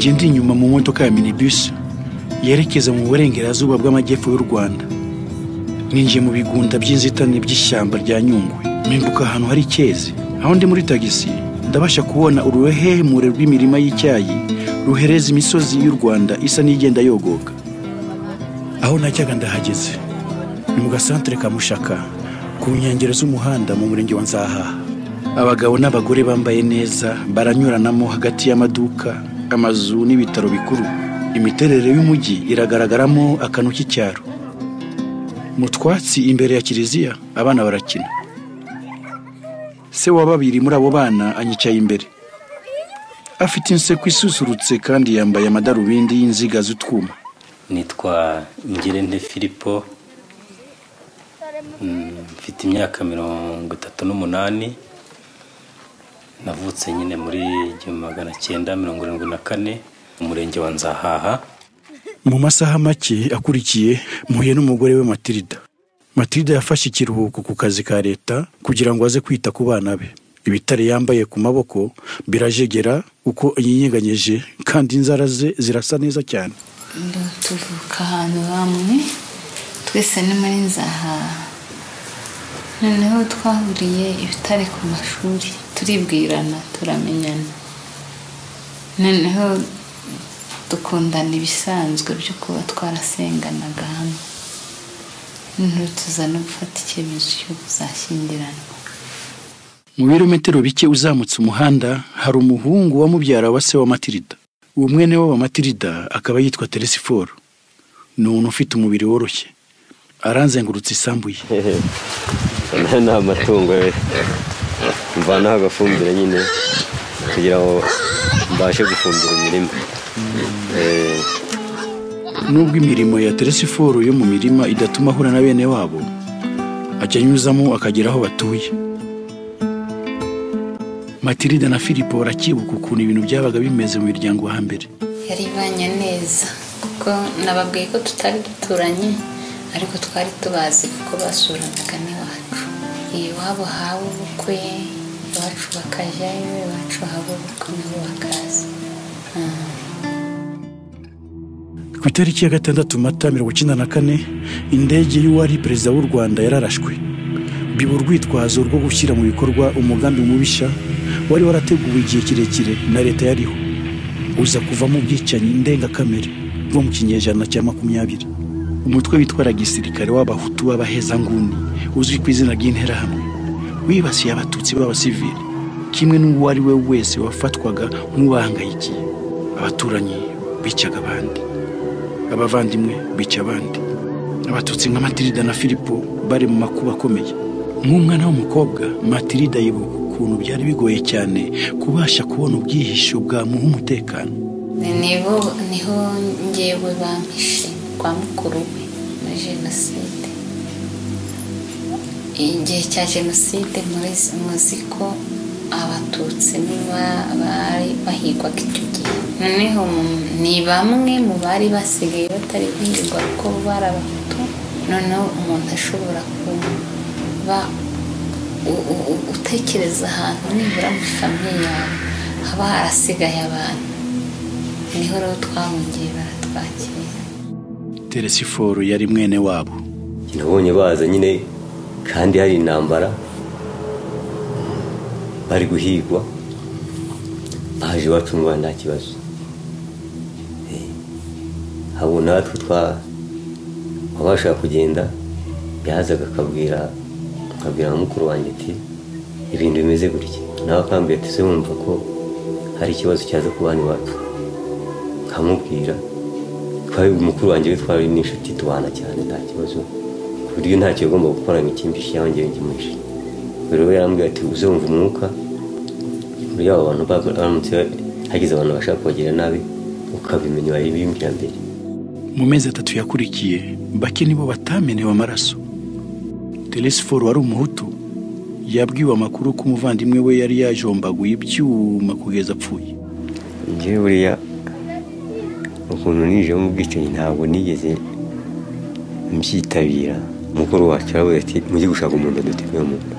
njye ndi inyuma mu modoka ya minibus yerekeza mu burengerazuba bw'amajyepfo y'u rwanda. Ninjiye mu bigunda by'inzitane by'ishyamba rya nyungwe. Mpimbuka ahantu hari icyezi. Aho ndi muri tagisi ndabasha kubona uruhehemure rw'imirima y'icyayi ruhereza imisozi y'u rwanda isa n'igenda yogoga aho najyaga ndahageze. Ni mu gasantere ka mushaka ku nkengero z'umuhanda mu murenge wa nzahaha. Abagabo n'abagore bambaye neza baranyuranamo hagati y'amaduka. Amazu n'ibitaro bikuru. Imiterere y'umujyi iragaragaramo akantu k'icyaro. Mu twatsi imbere ya kiliziya abana barakina. Se wa babiri muri abo bana anyicaye imbere. Afite inseko isusurutse kandi yambaye amadarubindi y'inziga z'utwuma. Nitwa ngirente filipo Mm, mfite imyaka mirongo itatu n'umunani. Navutse nyine muri igihumbi magana cyenda mirongo irindwi na kane umurenge wa nzahaha. Mu masaha make akurikiye muhuye n'umugore we matilda. Matilda yafashe ikiruhuko ku kazi ka leta kugira ngo aze kwita ku bana be. Ibitare yambaye ku maboko birajegera uko yinyeganyeje kandi inzara ze zirasa neza cyane. Tuvuka ahantu hamwe twese ni muri nzahaha. Noneho twahuriye ibitare ku mashuri turibwirana turamenyana. Noneho dukundana ibisanzwe byo kuba twarasenganaga hamwe. Tuza no gufata icyemezo cyo kuzashyingiranwa. Mu birometero bike uzamutse umuhanda hari umuhungu wa mubyara wa se wa matilda. Uwo mwene we wa matilda akaba yitwa teresiforo ni umuntu ufite umubiri woroshye. Aranzengurutse isambu ye. Aya ni amatungo rero mvanaho agafumbire nyine kugira ngo mbashe gufumbira imirima. Eh, nubwo imirimo ya teresiforo yo mu mirima idatuma ahura na bene wabo ajya anyuzamo akagera aho batuye. Matilda na filipo barakibuka ukuntu ibintu byabaga bimeze mu miryango hambere yari ibanye neza kuko nababwiye ko tutari duturanye. Ariko twari tubazi kuko basuranaga n'iwacu. Iwabo haba ubukwe iwacu bakajyayo iwacu haba ubukwe nabo bakaza. Ku itariki ya gatandatu mata mirongo icyenda na kane indege y'uwari perezida w'u rwanda yararashwe. Biba urwitwazo rwo gushyira mu bikorwa umugambi mubisha wari warateguwe igihe kirekire na leta yariho. Uza kuvamo ubwicanyi ndengakamere bwo mu kinyejana cya makumyabiri. Umutwe witwara gisirikare w'abahutu b'abahezanguni uzwi ku izina ry'interahamwe. Wibasiye abatutsi b'abasivili kimwe n'uwo ari we wese wafatwaga nk'ubahangayikiye abaturanyi bicaga abandi abavandimwe bica abandi. Abatutsi nka matilida na filipo bari mu makuba akomeye. Nk'umwana w'umukobwa matilida yibuka ukuntu byari bigoye cyane kubasha kubona ubwihisho bwamuha umutekano. Niho ngewe bampishe. Kwa mukuru we muri jenoside. Igihe cya jenoside muzi ko abatutsi bari bahigwaga icyo gihe. Noneho ni bamwe mu bari basigaye batari guhigwa kuko bari abahutu noneho umuntu ashobora kuba utekereza ahantu nibura muri famiye yawe haba harasigaye abantu. Niho rero baratwakira teresiforo yari mwene wabo. Nabonye baza nyine kandi hari intambara. Bari guhigwa. Baje iwacu mu Rwanda nta kibazo. Eh, abo natwe twa wabashaga kugenda yazaga akabwira akabwira mukuru wanjye ati ibintu bimeze gutya. Nawe akambwira ati se wumva ko hari ikibazo cyaza ku bana iwacu nkamubwira. Twari mukuru wanjye we twari n'inshuti tubana cyane nta kibazo. Ku buryo ntacyo ugomba gukora ngo ikimbishe yanjye ngimuhishe rero we yarambwira ati uzumva umwuka. Muri abo bantu ba- baramutse hagize abantu bashaka kubagirira nabi ukabimenya wabibimbwira mbere. Mu mezi atatu yakurikiye bake nibo batamenewe amaraso. Teresiforo wari umuhutu yabwiwe amakuru ko umuvandimwe we yari yajombaguye ibyuma kugeza apfuye. Njyewe buriya ukuntu nije mu bwicanyi ntabwo nigeze mbyitabira. Mukuru wacu aravuga ati mujye gushaka umuntu duteguye umuntu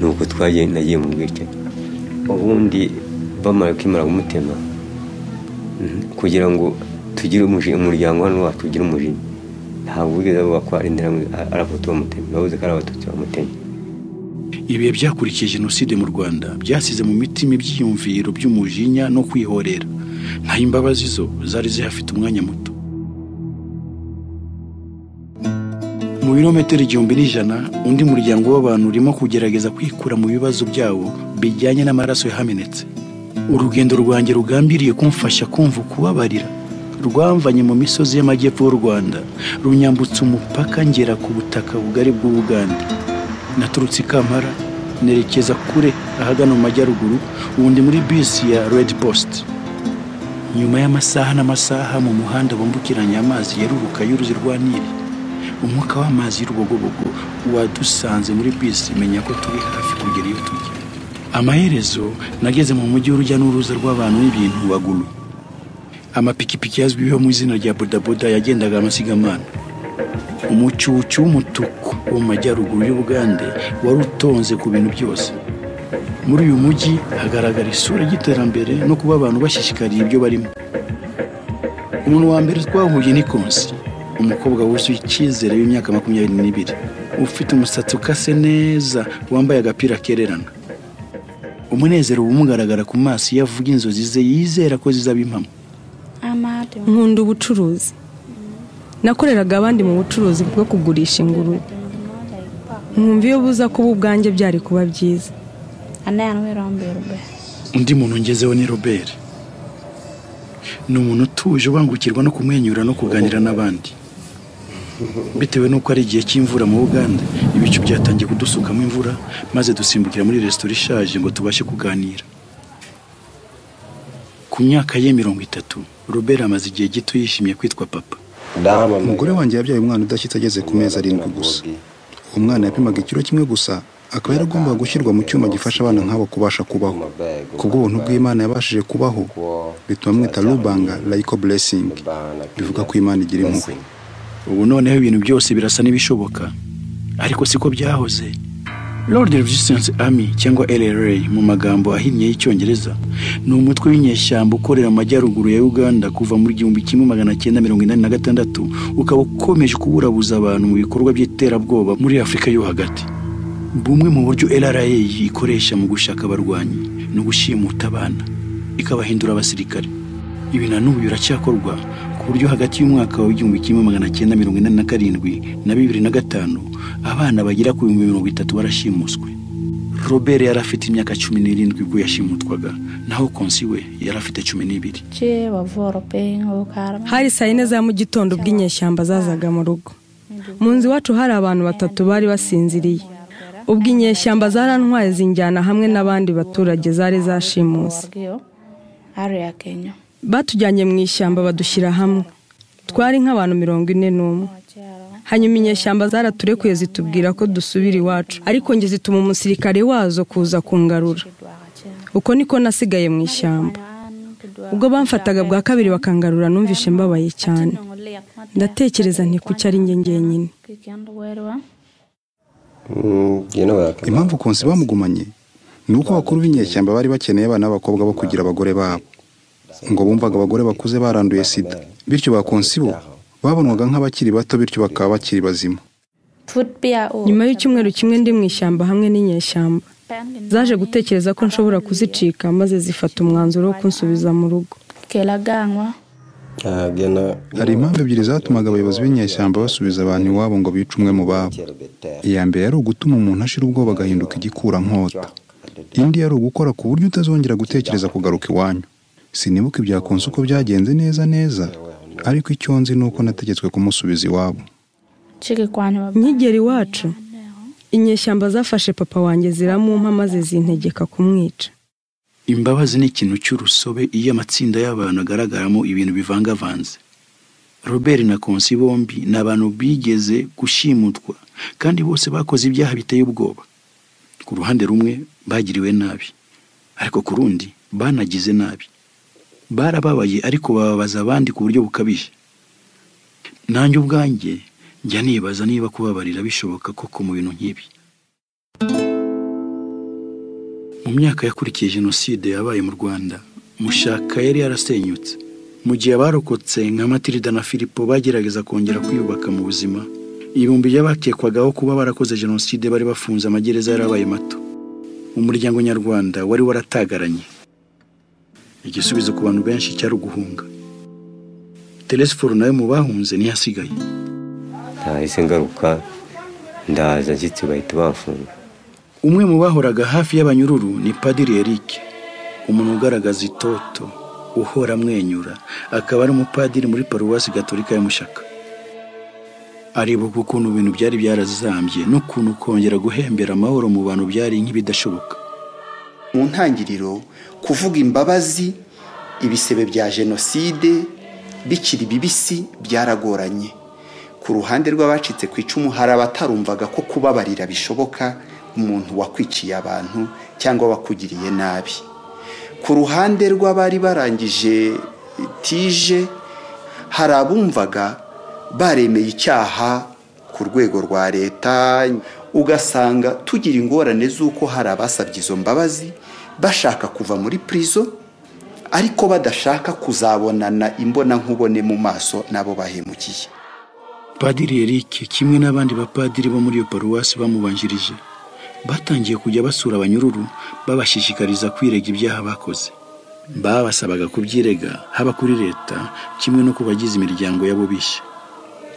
nuko twagiye nagiye mu bwicanyi. Ubundi bamara kwimara kumutema kugira ngo tugire umuryango hano wacu ugire umujinya ntabwo wigeze bavuga ko ari abahutu bamutemye bavuze ko ari abatutsi bamutemye ibihe byakurikiye jenoside mu rwanda byasize mu mitima ibyiyumviro by'umujinya no kwihorera. Naho imbabazi zo zari zihafite umwanya muto. Mu birometero igihumbi n'ijana undi muryango w'abantu urimo kugerageza kwikura mu bibazo byabo bijyanye n'amaraso yahamenetse. Urugendo rwanjye rugambiriye kumfasha kumva ukubabarira. Rwamvanye mu misozi y'amajyepfo y'u rwanda. Runyambutsa umupaka ngera ku butaka bugari bw'ubugande. Naturutse i kampala nerekeza kure ahagana mu majyaruguru ubundi muri bisi ya red post. Nyuma y'amasaha n'amasaha mu muhanda wambukiranya amazi yeruruka y'uruzi rwa nili umwuka w'amazi y'urubogobogo wadusanze muri bisi menya ko turi hafi kugera iyo tujya. Amaherezo nageze mu mujyi w'urujya n'uruza rw'abantu n'ibintu waguru amapikipiki yazwiho mu izina rya bodaboda yagendaga amasigamana. Umucucu w'umutuku wo mu majyaruguru y'ubugande wari utonze ku bintu byose. Muri uyu mujyi hagaragara isura y'iterambere no kuba abantu bashishikariye ibyo barimo. Umuntu wa mbere twahuye ni konsi umukobwa wuzuye icyizere w'imyaka makumyabiri n'ibiri. Ufite umusatsi ukase neza wambaye agapira kererana. Umunezero umugaragara ku maso iyo avuga inzozi ze yizera ko zizaba impamo. Nkunda ubucuruzi. Nakoreraga abandi mu bucuruzi bwo kugurisha ingurube. Nkumva iyo buza kuba ubwanjye byari kuba byiza. Undi muntu ngezeho ni robert. Ni umuntu utuje ubangukirwa no kumwenyura no kuganira n'abandi. Bitewe n'uko ari igihe cy'imvura mu buganda ibicu byatangiye kudusukamo imvura maze dusimbukira muri resitora ishaje ngo tubashe kuganira. Ku myaka ye mirongo itatu robert amaze igihe gito yishimiye kwitwa papa. Umugore wanjye yabyaye umwana udashyitse ageze ku mezi arindwi gusa. Uwo mwana yapimaga ikiro kimwe gusa akaba yaragombaga gushyirwa mu cyuma gifasha abana nk'abo kubasha kubaho. Kubw'ubuntu bw'imana yabashije kubaho bituma mwita rubanga layiko buresingi bivuga ko imana igira impuhwe. Ubu noneho ibintu byose birasa n'ibishoboka ariko siko byahoze. Lord Resistance Army cyangwa LRA mu magambo ahinnye y'icyongereza ni umutwe w'inyeshyamba ukorera mu majyaruguru ya Uganda kuva muri igihumbi kimwe magana cyenda mirongo inani na gatandatu ukaba ukomeje kuburabuza abantu mu bikorwa by'iterabwoba muri Afurika yo hagati. Bumwe mu buryo LRA ikoresha mu gushaka abarwanyi ni ugushimuta abana ikabahindura abasirikare. Ibi na n'ubu biracyakorwa ku buryo hagati y'umwaka w'igihumbi kimwe magana cyenda mirongo inani na karindwi na bibiri na gatanu abana bagera ku bihumbi mirongo itatu barashimuswe. Robert yari afite imyaka cumi n'irindwi ubwo yashimutwaga naho konsi we yari afite cumi n'ibiri. Hari saa yine za mu gitondo ubwo inyeshyamba zazaga mu rugo. Mu nzu iwacu hari abantu batatu bari basinziriye. Ubwo inyeshyamba zarantwaye zinjyana hamwe n'abandi baturage zari zashimuse batujyanye mu ishyamba badushyira hamwe. Twari nk'abantu mirongo ine n'umwe. Hanyuma inyeshyamba zaraturekuye zitubwira ko dusubira iwacu ariko njye zituma umusirikare wazo kuza kungarura. Uko niko nasigaye mu ishyamba. Ubwo bamfataga bwa kabiri bakangarura numvishe mbabaye cyane. Ndatekereza nti kuki ari njye ngenyine impamvu konsi bamugumanye ni uko abakuru b'inyeshyamba bari bakeneye abana b'abakobwa bo kugira abagore babo. Ngo bumvaga abagore bakuze baranduye sida. Bityo ba konsi bo babonwaga nk'abakiri bato bityo bakaba bakiri bazima. Nyuma y'icyumweru kimwe ndi mu ishyamba hamwe n'inyeshyamba. Zaje gutekereza ko nshobora kuzicika maze zifata umwanzuro wo kunsubiza mu rugo. Hari impamvu ebyiri zatumaga abayobozi b'inyeshyamba basubiza abantu iwabo ngo bice umwe mu babo. Iya mbere yari ugutuma umuntu ashira ubwoba agahinduka igikura nkota indi yari ugukora ku buryo utazongera gutekereza kugaruka iwanyu. Sinibuka ibya konsi uko byagenze neza neza ariko icyo nzi ni uko nategetswe kumusubiza iwabo. Nkigera iwacu inyeshyamba zafashe papa wanjye ziramumpa maze zintegeka kumwica. Imbabazi ni ikintu cy'urusobe iyo amatsinda y'abantu agaragaramo ibintu bivangavanze. Robert na konsi bombi ni abantu bigeze gushimutwa kandi bose bakoze ibyaha biteye ubwoba. Ku ruhande rumwe bagiriwe nabi. Ariko ku rundi banagize nabi. Barababaye ariko bababaza abandi ku buryo bukabije. Nanjye ubwanjye njya nibaza niba kubabarira bishoboka koko mu bintu nk'ibi. Mu myaka yakurikiye jenoside yabaye mu rwanda mushaka yari yarasenyutse. Mu gihe abarokotse nka matilda na filipo bagerageza kongera kwiyubaka mu buzima ibihumbi by'abakekwagaho kuba barakoze jenoside bari bafunze amagereza yarabaye mato. Umuryango nyarwanda wari waratagaranye. Igisubizo ku bantu benshi cyari uguhunga. Teresiforo nawe mu bahunze niyo asigaye ntahise ngaruka ndaza nshyitsi bahita bafunga. Umwe mu bahoraga hafi y'abanyururu ni padiri eric umuntu ugaragaza itoto uhora amwenyura akaba ari umupadiri muri paruwasi gatolika ya mushaka. Aribuka ukuntu ibintu byari byarazambye n'ukuntu kongera guhembera amahoro mu bantu byari nk'ibidashoboka. Mu ntangiriro kuvuga imbabazi ibisebe bya jenoside bikiri bibisi byaragoranye. Ku ruhande rw'abacitse ku icumu hari abatarumvaga ko kubabarira bishoboka umuntu wakwiciye abantu cyangwa wakugiriye nabi. Ku ruhande rw'abari barangije tije hari abumvaga baremeye icyaha ku rwego rwa leta ugasanga tugira ingorane z'uko hari abasabye izo mbabazi bashaka kuva muri purizo ariko badashaka kuzabonana imbonankubone mu maso n'abo bahemukiye. Padiri eric kimwe n'abandi bapadiri bo muri iyo paruwasi bamubanjirije. Batangiye kujya basura abanyururu babashishikariza kwirega ibyaha bakoze. Babasabaga kubyirega haba kuri leta kimwe no ku bagize imiryango yabo bishya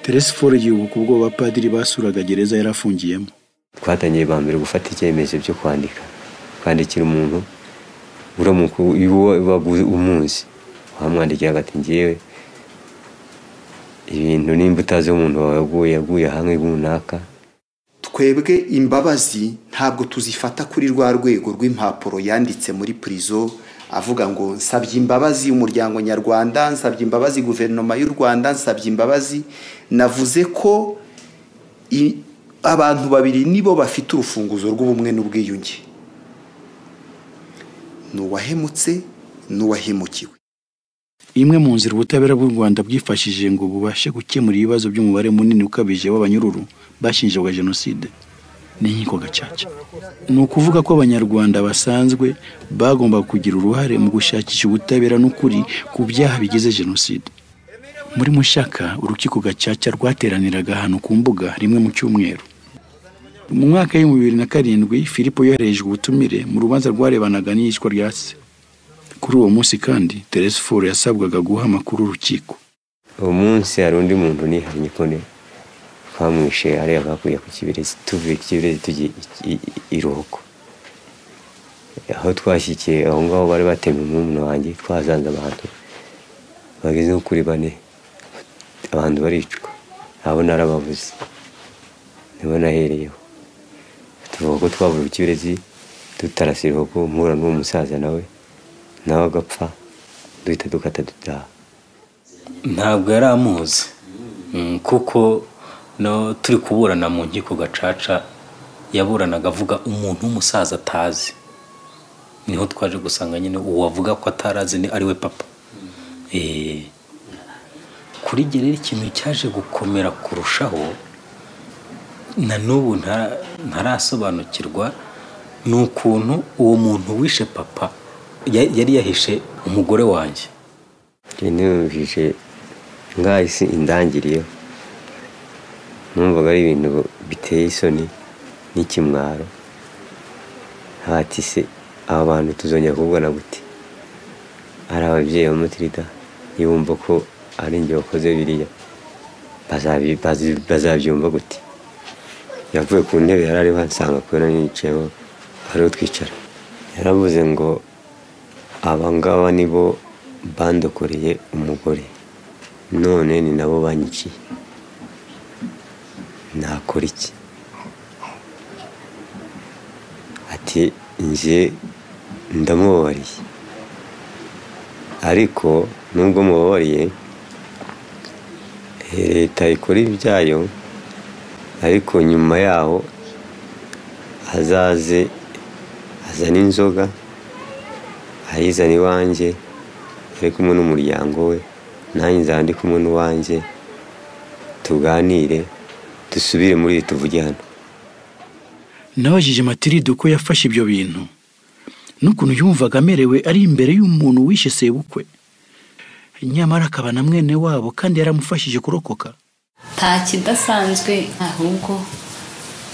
teresiforo yibuka ubwo abapadiri basuraga gereza yari afungiyemo twatangiye ba mbere gufata icyemezo cyo kwandika. Kwandikira umuntu uramuka waguze umunsi wamwandikira agati ngewe ibintu nimba utazi umuntu yaguye yaguye hamwe runaka twebwe imbabazi ntabwo tuzifata kuri rwa rwego rw'impapuro yanditse muri purizo avuga ngo nsabye imbabazi umuryango nyarwanda nsabye imbabazi guverinoma y'u rwanda nsabye imbabazi. Navuze ko abantu babiri nibo bafite urufunguzo rw'ubumwe n'ubwiyunge. Ni uwahemutse n'uwahemukiwe. Imwe mu nzira ubutabera bw'u rwanda bwifashishije ngo bubashe gukemura ibibazo by'umubare munini ukabije w'abanyururu bashinjwaga jenoside. Ni inkiko gacaca. Ni ukuvuga ko abanyarwanda basanzwe bagombaga kugira uruhare mu gushakisha ubutabera n'ukuri ku byaha bigize jenoside. Muri mushaka urukiko gacaca rwateraniraga ahantu ku mbuga rimwe mu cyumweru. Mu mwaka w'ibihumbi bibiri na karindwi filipo yoherejwe ubutumire mu rubanza rwarebanaga n'iyicwa rya se kuri uwo munsi kandi teresiforo yasabwaga guha amakuru urukiko. Uwo munsi hari undi muntu nihariye ko twamwishe hariya hakurya ku kibirezi tuvuye ku kibirezi tugiye iruhuko aho twashyikiye aho ngaho bari batemye umuntu wanjye twasanze abantu bageze nko kuri bane abantu baricwa abo narabavuze nibo nahereyeho. Tuvuga ko twavuye ku kibirezi tutarasa iruhuko mpura n'uwo musaza nawe nawe agapfa duhita dukata dutaha. Ntabwo yari amuzi kuko no turi kuburana mu nkiko gacaca yaburanaga avuga umuntu w'umusaza atazi. Niho twaje gusanga nyine uwo avuga ko atarazi ni ari we papa. Kuri rero ikintu cyaje gukomera kurushaho na n'ubu ntarasobanukirwa ni ukuntu uwo muntu wishe papa yari yahishe umugore wanjye. Numvise ngaho isi indangiriyeho numvaga ari ibintu biteye isoni n'ikimwaro. Se aba bantu tuzongera kuvugana gute? Ari ababyeyi ba mutirida yumva ko ari njye wakoze biriya. Bazabyumva gute? Yavuye ku ntebe yari ari bansanga kubera nicayeho ariho twicara yaravuze ngo aba ngaba nibo bandokoreye umugore. None ni nabo banyiciye nakora iki? Ati njye ndamubabariye. Ariko nubwo mubabariye leta ikora ibyayo ariko nyuma yaho azaze azana inzoga ayizana iwanjye ari kumwe n'umuryango we nanjye nzaba ndi kumwe n'uwanjye tuganire. Dusubire muri tuvuge hano nabajije matiride uko yafashe ibyo bintu. N'ukuntu yumvaga amerewe ari imbere y'umuntu wishe sebukwe. Nyamara akaba na mwene wabo kandi yaramufashije kurokoka. Nta kidasanzwe ahubwo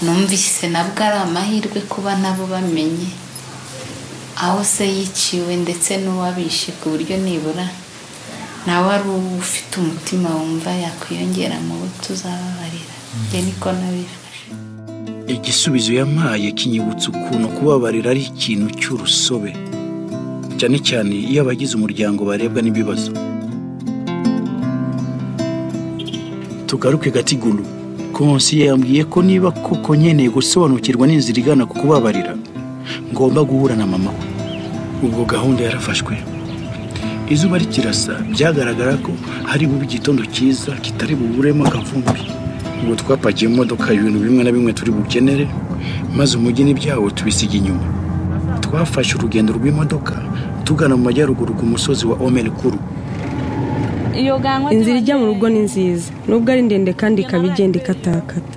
numvise nabwo ari amahirwe kuba nabo bamenye aho se yiciwe ndetse n'uwabishe ku buryo nibura nawe ari ufite umutima wumva yakwiyongera mu bo tuzababarira. Njye niko nabifashe. Igisubizo yampaye kinyibutsa ukuntu kubabarira ari ikintu cy'urusobe cyane cyane iyo abagize umuryango barebwa n'ibibazo. Tugaruke gatiguru konsi yambwiye ko niba koko nkeneye gusobanukirwa n'inzira igana ku kubabarira ngomba guhura na mama we. Ubwo gahunda yarafashwe. Izuba rikirasa byagaragara ko hari bube igitondo cyiza kitari buburemo akavumbi ubwo twapakiye mu modoka ibintu bimwe na bimwe turi bukenere maze umujyi n'ibyawo tubisiga inyuma. Twafashe urugendo rw'imodoka tugana mu majyaruguru ku musozi wa omeri kuru. Inzira ijya mu rugo ni nziza nubwo ari ndende kandi ikaba igenda ikatakata.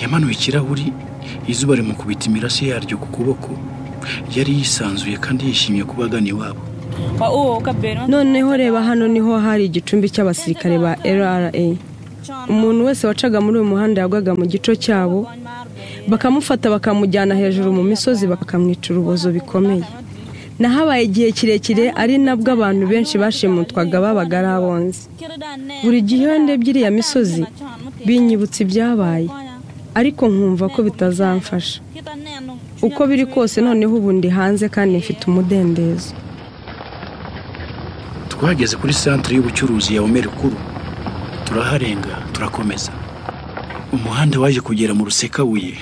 Yamanuye ikirahuri izuba rimukubita imirase yaryo ku kuboko. Yari yisanzuye kandi yishimiye kuba agana iwabo. Noneho reba hano ni ho hari igicumbi cy'abasirikare ba rra umuntu wese wacaga muri uyu muhanda yagwaga mu gico cyabo bakamufata bakamujyana hejuru mu misozi bakamwica urubozo bikomeye. Nahabaye igihe kirekire ari nabwo abantu benshi bashimutwaga babaga ari abonzi. Buri gihe iyo ndebye iriya misozi binyibutsa ibyabaye ariko nkumva ko bitazamfasha. Uko biri kose noneho ubu ndi hanze kandi mfite umudendezo. Twageze kuri santire y'ubucuruzi ya omeri kuru. Turaharenga turakomeza. Umuhanda waje kugera mu rusekabuye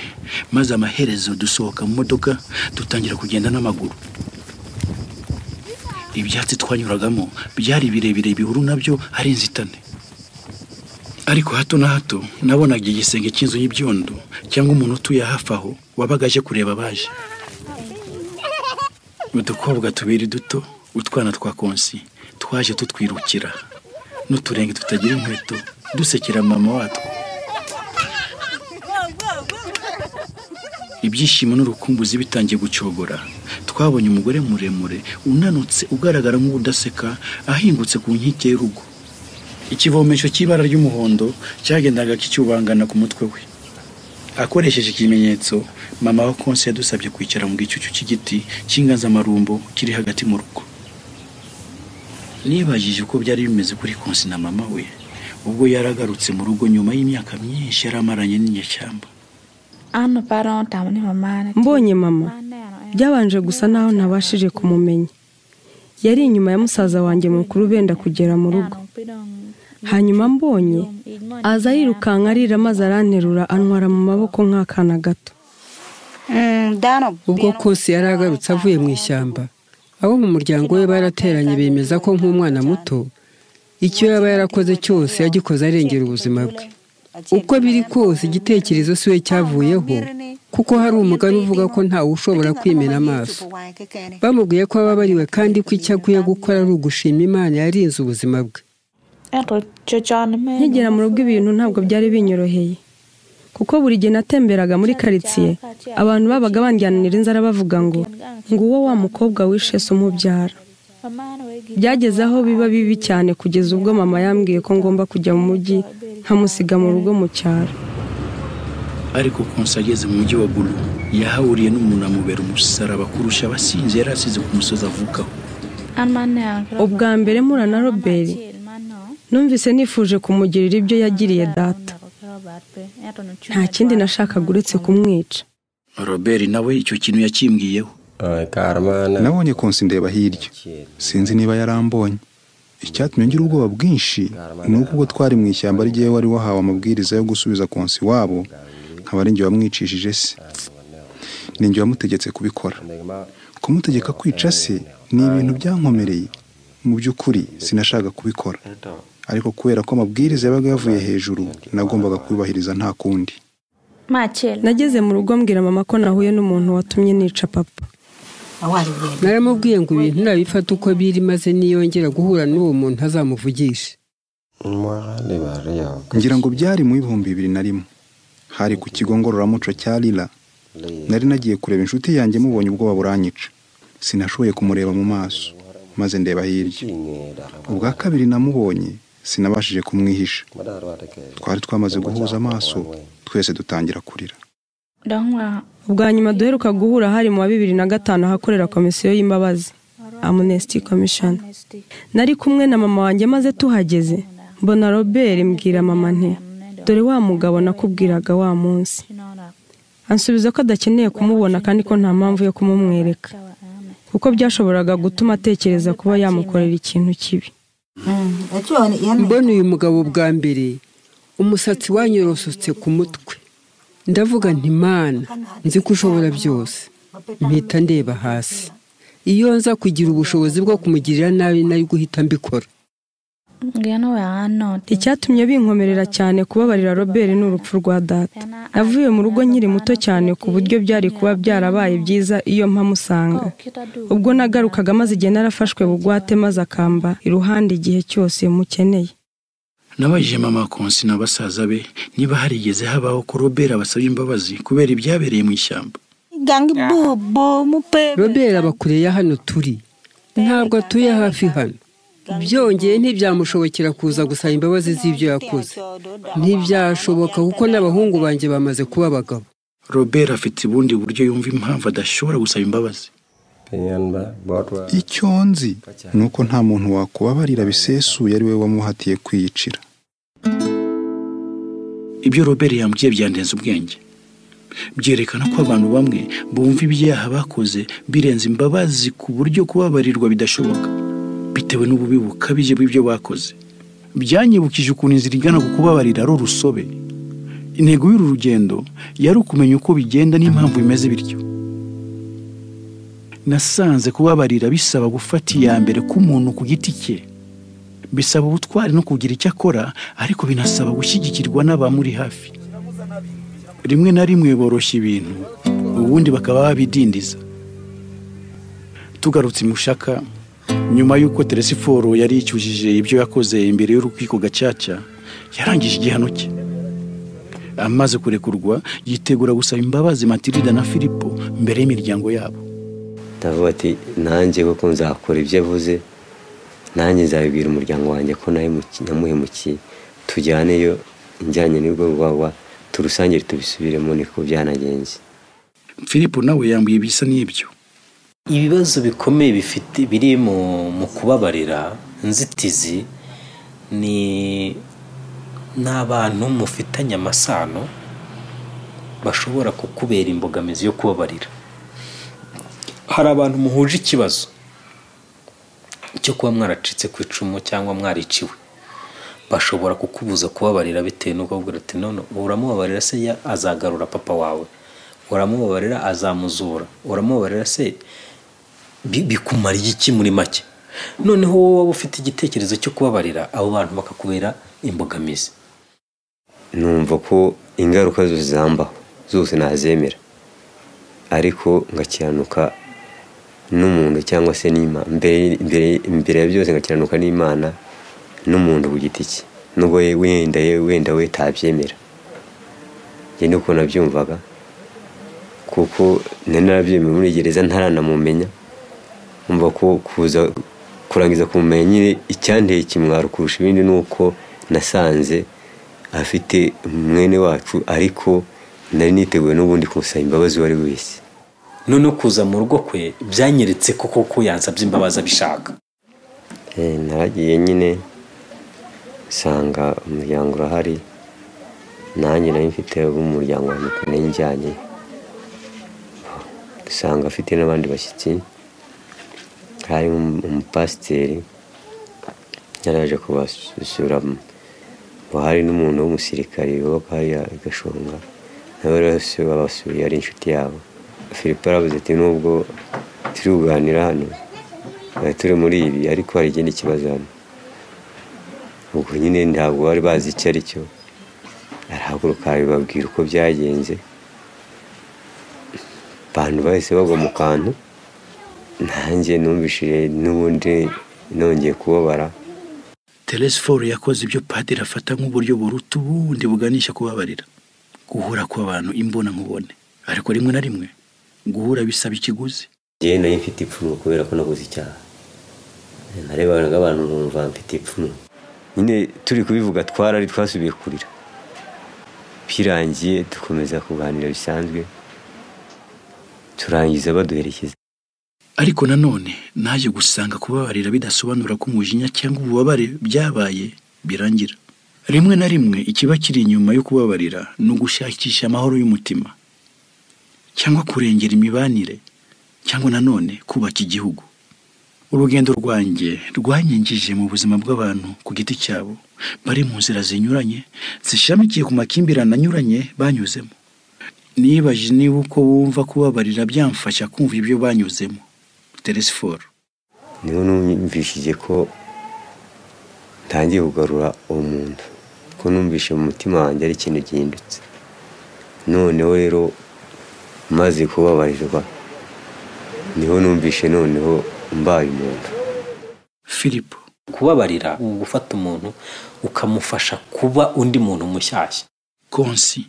maze amaherezo dusohoka mu modoka dutangira kugenda n'amaguru. Ibyatsi twanyuragamo byari birebire bihuru na byo ari inzitane. Ariko hato na hato nabonaga igisenge cy'inzu y'ibyondo cyangwa umuntu utuye hafi aho wabaga aje kureba abaje. Udukobwa tubiri duto utwana twa konsi twaje tutwirukira. N'uturenge tutagira inkweto. Dusekera mama watwo. Ibyishimo n'urukumbuzi bitangiye gucogora. Twabonye umugore muremure unanutse ugaragara nk'udaseka ahingutse ku nkike y'urugo. Ikivomesho cy'ibara ry'umuhondo cyagendaga kicyubangana ku mutwe we. Akoresheje ikimenyetso mama wa konsi yadusabye kwicara mu gicucu cy'igiti cy'inganzamarumbo kiri hagati mu rugo. Nibajije uko byari bimeze kuri konsi na mama we ubwo yaragarutse mu rugo nyuma y'imyaka myinshi yari amaranye n'inyeshyamba mbonye mama. Byabanje gusa naho ntabashije kumumenya. Yari inyuma ya musaza wanjye mukuru benda kugera mu rugo. Hanyuma mbonye aza yirukanka arira maze aranterura antwara mu maboko nk'akana gato. Ubwo kose yari agarutse avuye mu ishyamba. Abo mu muryango we barateranye bemeza ko nk'umwana muto icyo yaba yarakoze cyose yagikoze arengera ubuzima bwe. Uko biri kose igitekerezo si we cyavuyeho kuko hari umugani uvuga ko ntawe ushobora kwimena amaso. Bamubwiye ko ababariwe kandi ko icyo akwiye gukora ari ugushima imana yarinze ubuzima bwe. Nkigera mu rugo ibintu ntabwo byari binyoroheye. Kuko buri gihe natemberaga muri karitsiye abantu babaga banjyanira inzara bavuga ngo ngo uwo wa mukobwa wishe se umubyara. Byageze aho biba bibi cyane kugeza ubwo mama yambwiye ko ngomba kujya mu mujyi nkamusiga mu rugo mu cyaro. Ariko konsa ageze mu mujyi wa gulu yahahuriye n'umuntu amubera umusaraba kurusha abasinzi yari asize ku musozi avukaho. Ubwa mbere mpura na robert numvise nifuje kumugirira ibyo yagiriye data. Nta kindi nashakaga uretse kumwica. Robert nawe icyo kintu yakimbwiyeho nabonye konsi ndeba hirya. Sinzi niba yarambonye. Icyatumye ngira ubwoba bwinshi ni uko ubwo twari mu ishyamba ry'iwe wari wahawe amabwiriza yo gusubiza konsi wabo nkaba ari njye wamwicishije se. Ni njye wamutegetse kubikora. Kumutegeka kwica se ni ibintu byankomereye. Mu by'ukuri sinashaka kubikora. Ariko kubera ko amabwiriza yabaga yavuye hejuru nagombaga kubahiriza nta kundi. Nageze mu rugo mbwira mama ko nahuye n'umuntu watumye nica papa. Naramubwiye ngo ibintu nabifata uko biri maze niyongera guhura n'uwo muntu azamuvugishe. Ngira ngo byari mu bihumbi bibiri na rimwe. Hari ku kigo ngororamuco cya rira nari nagiye kureba inshuti yanjye mubonye ubwoba buranyica. Sinashoboye kumureba mu maso maze ndeba hirya. Ubwa kabiri namubonye sinabashije kumwihisha. Twari twamaze guhuza amaso twese dutangira kurira. Ubwa nyuma duheruka guhura hari mu wa bibiri na gatanu ahakorera komisiyo y'imbabazi amunesiti komishoni nari kumwe na mama wanjye maze tuhageze. Mbona robert mbwira mama nte dore wa mugabo nakubwiraga wa munsi. Ansubiza ko adakeneye kumubona kandi ko nta mpamvu yo kumumwereka. Kuko byashoboraga gutuma atekereza kuba yamukorera ikintu kibi. Mbona uyu mugabo bwa mbere umusatsi wanyorosotse ku mutwe. Ndavuga nti mana nzi ko ushobora byose. Mpita ndeba hasi. Iyo nza kugira ubushobozi bwo kumugirira nabi nari guhita mbikora. Icyatumye binkomerera cyane kubabarira robert ni urupfu rwa data. Navuye mu rugo nkiri muto cyane ku buryo byari kuba byarabaye byiza iyo mpamusanga ubwo nagarukaga maze igihe narafashwe bugwate maze akamba iruhande igihe cyose mukeneye. Nabajije mama konsi na basaza be niba harigeze habaho ko robert abasabye imbabazi kubera ibyabereye mu ishyamba. Robert aba kure ya hano turi. Ntabwo atuye hafi hano. Byongeye ntibyamushobokera kuza gusaba imbabazi z'ibyo yakoze. Ntibyashoboka kuko n'abahungu banjye bamaze kuba abagabo. Robert afite ubundi buryo yumva impamvu adashobora gusaba imbabazi. Icyo nzi ni uko nta muntu wakubabarira bisesuye ari we wamuhatiye kwiyicira. Ibyo robert yambwiye byandenze ubwenge. Byerekana ko abantu bamwe bumva ibyaha bakoze birenze imbabazi ku buryo kubabarirwa bidashoboka. Bitewe n'ububi bukabije bw'ibyo bakoze. Byanyibukije ukuntu inzira igana ku kubabarira ari urusobe. Intego y'uru rugendo yari ukumenya uko bigenda n'impamvu bimeze bityo. Nasanze kubabarira bisaba gufata iya mbere k'umuntu ku giti cye. Bisaba ubutwari no kugira icyo akora ariko binasaba gushyigikirwa n'abamuri hafi. Rimwe na rimwe boroshya ibintu ubundi bakaba babidindiza. Tugarutse imushaka nyuma y'uko teresiforo yari yicyujije ibyo yakoze imbere y'urukiko gacaca yarangije igihano cye. Amaze kurekurwa yitegura gusaba imbabazi matilida na filipo mbere y'imiryango yabo. Ndavuga ati nanjye koko nzakora ibyo avuze nanjye nzabibwira umuryango wanjye ko namuhemukiye tujyaneyo njyanye n'urwo rwagwa turusangire tubisubiremo niko byanagenze. Filipo nawe yambuye ibisa n'ibyo. Ibibazo bikomeye bifite biri mu kubabarira inzitizi ni n'abantu mufitanye amasano bashobora kukubera imbogamizi yo kubabarira. Hari abantu muhuje ikibazo cyo kuba mwaracitse ku icumu cyangwa mwariciwe. Bashobora kukubuza kubabarira bitewe n'uko bavuga ati none uramubabarira se azagarura papa wawe? Uramubabarira azamuzura? Uramubabarira se bikumariye iki muri make. Noneho wowe waba ufite igitekerezo cyo kubabarira abo bantu bakakubera imbogamizi. Numva ko ingaruka zose zambaho zose nazemera. Ariko ngakiranuka n'umuntu cyangwa se n'imana imbere ya byose ngakiranuka n'imana n'umuntu ku giti cye. Nubwo wenda wenda we tabyemera njye nuko nabyumvaga kuko nari narabyemeye muri gereza ntaranamumenya. Umva ko kuza kurangiza kumenya nyine icyanteye ikimwaro kurusha ibindi ni uko nasanze afite mwene wacu ariko nari niteguye n'ubundi kumusaba imbabazi uwo ari wese. Noneho kuza mu rugo kwe byanyeretse ko koko yansabye imbabazi abishaka. Naragiye nyine usanga umuryango urahari nanjye nari mfite umuryango wanjye njyanye usanga afite n'abandi bashyitsi. Hari umupasiteri yari yaje kubasura hari n'umuntu w'umusirikari wo hariya gashonga nawe rero babasuye ari inshuti yabo filipe aravuze ati nubwo turi kuganira hano turi muri ibi ariko hari ikindi kibazo hano ubwo nyine ntabwo bari bazi icyo ari cyo arahaguruka bibabwira uko byagenze abantu bahise bagwa mu kantu nanjye numvishije n'ubundi nongeye kubabara. Teresiforo yakoze ibyo padiri afata nk'uburyo buruta ubundi buganisha kubabarira. Guhura kw'abantu imbona nkubone. Ariko rimwe na rimwe guhura bisaba ikiguzi. Njyewe na yo mfite ipfunwe kubera ko nabuze icyaha. Narebaga abantu nkumva mfite ipfunwe nyine turi kubivuga twarari twasubiye kurira birangiye dukomeza kuganira bisanzwe. Turangiza baduherekeza. Ariko nanone naje gusanga kubabarira bidasobanura ko umujinya cyangwa ububabare byabaye birangira. Rimwe na rimwe ikiba kiri inyuma yo kubabarira ni ugushakisha amahoro y'umutima cyangwa kurengera imibanire cyangwa nanone kubaka igihugu. Urugendo rwanjye rwanyingije mu buzima bw'abantu ku giti cyabo. Bari mu nzira zinyuranye zishamikiye ku makimbirane anyuranye banyuzemo. Nibaje niba uko wumva kubabarira byamfasha kumva ibyo banyuzemo. Teresiforo ni ho numvishije ko ntangiye kugarura uwo muntu. Ko numvishe mu mutima wanjye ari ikintu gihindutse. Noneho rero maze kubabarirwa. Niho numvishe noneho mbaye umuntu. Filipo kubabarira gufata umuntu ukamufasha kuba undi muntu mushyashya. Konsi.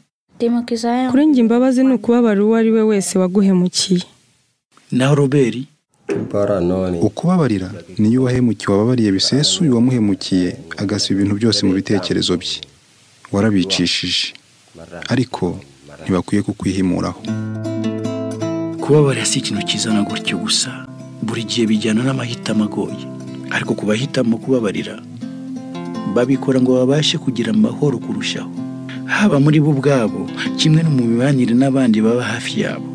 Kuri njye imbabazi ni ukubabarira uwo ari we wese waguhemukiye. Naho roberi ukubabarira niyo uwahemukiye wababariye bisesuye uwamuhemukiye agasiba ibintu byose mu bitekerezo bye. Warabicishije. Ariko ntibakwiye kukwihimuraho. Kubabarira si ikintu kizana gutyo gusa. Buri gihe bijyana n'amahitamo agoye. Ariko ku bahitamo kubabarira babikora ngo babashe kugira amahoro kurushaho. Haba muri bo ubwabo kimwe no mu mibanire n'abandi baba hafi yabo.